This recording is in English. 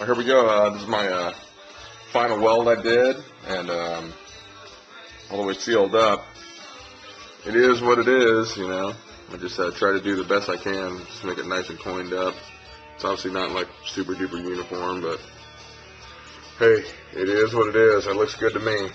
Well, here we go. Uh, this is my uh, final weld I did, and um, all the way sealed up. It is what it is, you know. I just uh, try to do the best I can, just make it nice and coined up. It's obviously not like super duper uniform, but hey, it is what it is. It looks good to me.